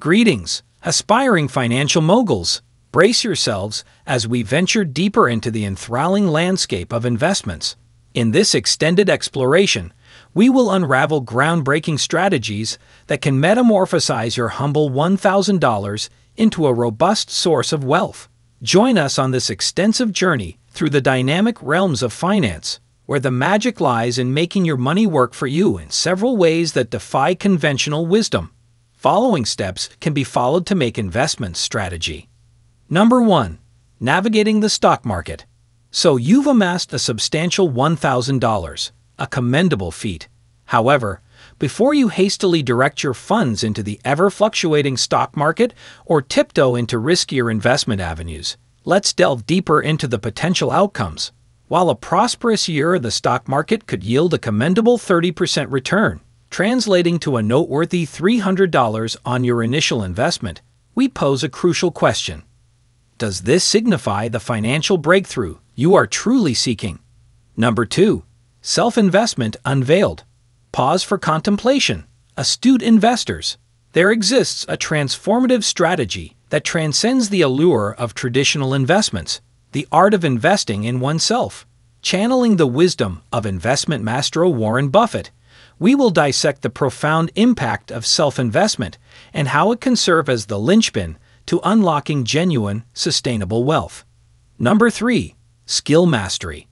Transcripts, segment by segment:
Greetings, aspiring financial moguls. Brace yourselves as we venture deeper into the enthralling landscape of investments. In this extended exploration, we will unravel groundbreaking strategies that can metamorphosize your humble $1,000 into a robust source of wealth. Join us on this extensive journey through the dynamic realms of finance, where the magic lies in making your money work for you in several ways that defy conventional wisdom. Following steps can be followed to make investment strategy. Number 1. Navigating the stock market. So you've amassed a substantial $1,000, a commendable feat. However, before you hastily direct your funds into the ever fluctuating stock market or tiptoe into riskier investment avenues, let's delve deeper into the potential outcomes. While a prosperous year the stock market could yield a commendable 30% return, translating to a noteworthy $300 on your initial investment, we pose a crucial question. Does this signify the financial breakthrough you are truly seeking? Number 2. Self investment unveiled. Pause for contemplation. Astute investors. There exists a transformative strategy that transcends the allure of traditional investments, the art of investing in oneself. Channeling the wisdom of investment master Warren Buffett, we will dissect the profound impact of self investment and how it can serve as the linchpin to unlocking genuine, sustainable wealth. Number 3. Skill Mastery.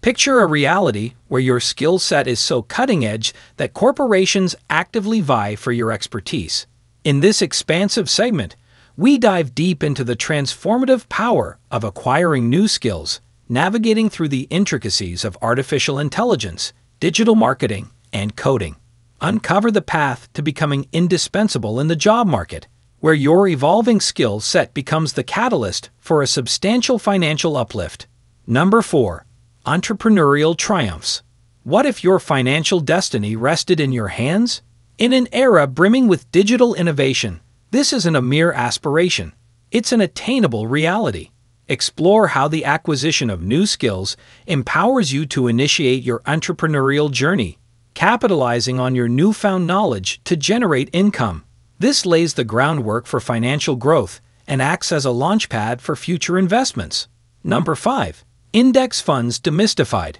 Picture a reality where your skill set is so cutting edge that corporations actively vie for your expertise. In this expansive segment, we dive deep into the transformative power of acquiring new skills, navigating through the intricacies of artificial intelligence, digital marketing, and coding. Uncover the path to becoming indispensable in the job market, where your evolving skill set becomes the catalyst for a substantial financial uplift. Number 4. Entrepreneurial Triumphs. What if your financial destiny rested in your hands? In an era brimming with digital innovation, this isn't a mere aspiration, it's an attainable reality. Explore how the acquisition of new skills empowers you to initiate your entrepreneurial journey capitalizing on your newfound knowledge to generate income. This lays the groundwork for financial growth and acts as a launchpad for future investments. Number 5. Index Funds Demystified.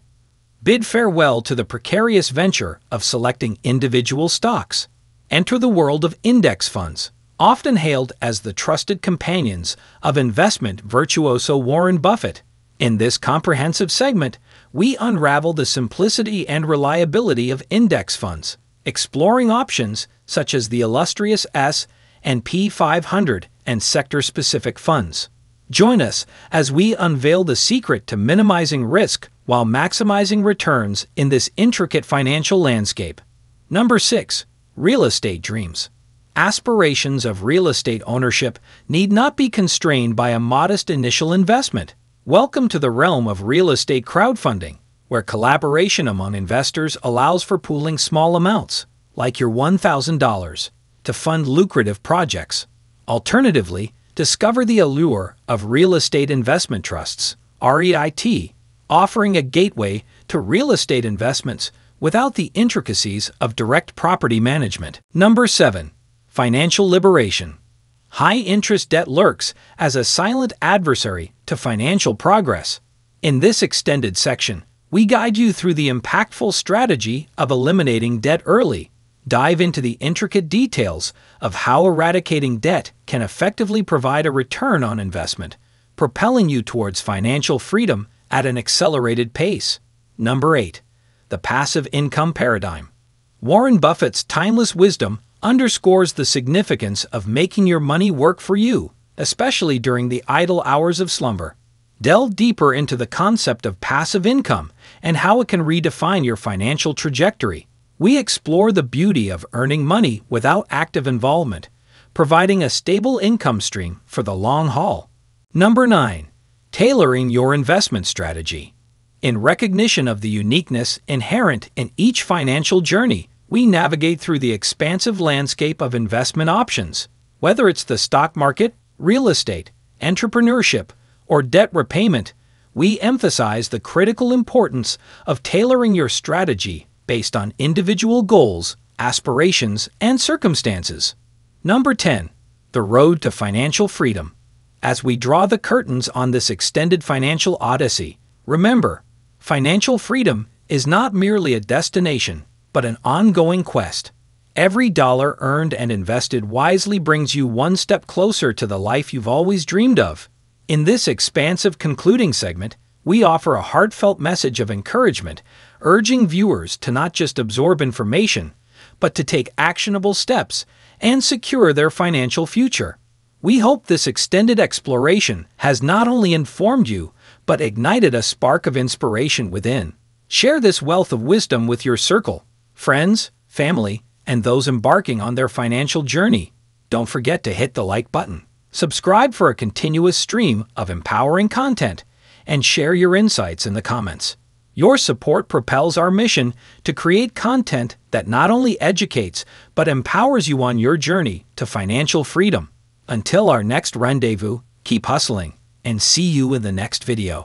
Bid farewell to the precarious venture of selecting individual stocks. Enter the world of index funds, often hailed as the trusted companions of investment virtuoso Warren Buffett. In this comprehensive segment, we unravel the simplicity and reliability of index funds, exploring options such as the illustrious S and P 500 and sector-specific funds. Join us as we unveil the secret to minimizing risk while maximizing returns in this intricate financial landscape. Number 6. Real Estate Dreams Aspirations of real estate ownership need not be constrained by a modest initial investment. Welcome to the realm of real estate crowdfunding, where collaboration among investors allows for pooling small amounts, like your $1,000, to fund lucrative projects. Alternatively, discover the allure of real estate investment trusts, REIT, offering a gateway to real estate investments without the intricacies of direct property management. Number 7. Financial Liberation high interest debt lurks as a silent adversary to financial progress. In this extended section, we guide you through the impactful strategy of eliminating debt early, dive into the intricate details of how eradicating debt can effectively provide a return on investment, propelling you towards financial freedom at an accelerated pace. Number 8. The Passive Income Paradigm. Warren Buffett's timeless wisdom underscores the significance of making your money work for you, especially during the idle hours of slumber. Delve deeper into the concept of passive income and how it can redefine your financial trajectory. We explore the beauty of earning money without active involvement, providing a stable income stream for the long haul. Number 9. Tailoring your investment strategy. In recognition of the uniqueness inherent in each financial journey, we navigate through the expansive landscape of investment options. Whether it's the stock market, real estate, entrepreneurship, or debt repayment, we emphasize the critical importance of tailoring your strategy based on individual goals, aspirations, and circumstances. Number 10. The Road to Financial Freedom. As we draw the curtains on this extended financial odyssey, remember, financial freedom is not merely a destination, but an ongoing quest. Every dollar earned and invested wisely brings you one step closer to the life you've always dreamed of. In this expansive concluding segment, we offer a heartfelt message of encouragement, urging viewers to not just absorb information, but to take actionable steps and secure their financial future. We hope this extended exploration has not only informed you, but ignited a spark of inspiration within. Share this wealth of wisdom with your circle, friends, family, and those embarking on their financial journey. Don't forget to hit the like button, subscribe for a continuous stream of empowering content, and share your insights in the comments. Your support propels our mission to create content that not only educates, but empowers you on your journey to financial freedom. Until our next rendezvous, keep hustling and see you in the next video.